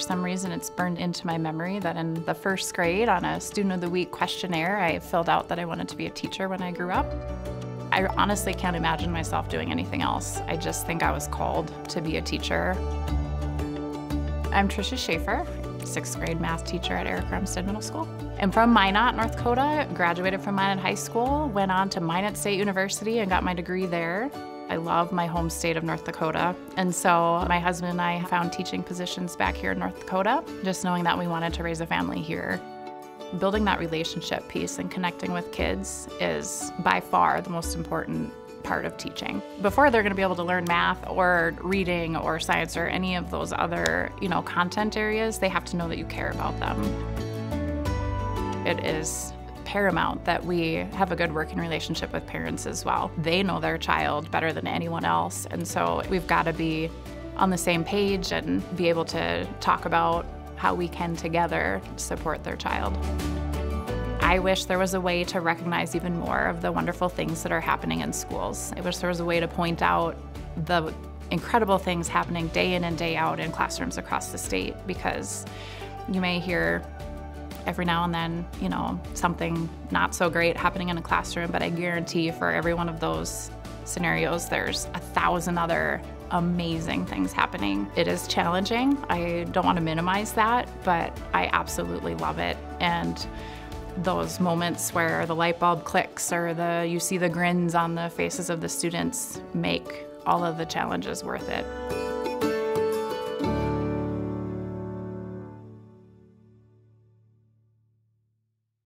some reason, it's burned into my memory that in the first grade on a Student of the Week questionnaire, I filled out that I wanted to be a teacher when I grew up. I honestly can't imagine myself doing anything else. I just think I was called to be a teacher. I'm Trisha Schaefer, sixth grade math teacher at Erik Ramstad Middle School. I'm from Minot, North Dakota, graduated from Minot High School, went on to Minot State University and got my degree there. I love my home state of North Dakota. And so my husband and I found teaching positions back here in North Dakota, just knowing that we wanted to raise a family here. Building that relationship piece and connecting with kids is by far the most important part of teaching. Before they're going to be able to learn math or reading or science or any of those other, you know, content areas, they have to know that you care about them. It is paramount that we have a good working relationship with parents as well. They know their child better than anyone else, and so we've got to be on the same page and be able to talk about how we can together support their child. I wish there was a way to recognize even more of the wonderful things that are happening in schools. I wish there was a way to point out the incredible things happening day in and day out in classrooms across the state because you may hear every now and then, you know, something not so great happening in a classroom, but I guarantee for every one of those scenarios, there's a thousand other amazing things happening. It is challenging. I don't want to minimize that, but I absolutely love it. And those moments where the light bulb clicks or the you see the grins on the faces of the students make all of the challenges worth it.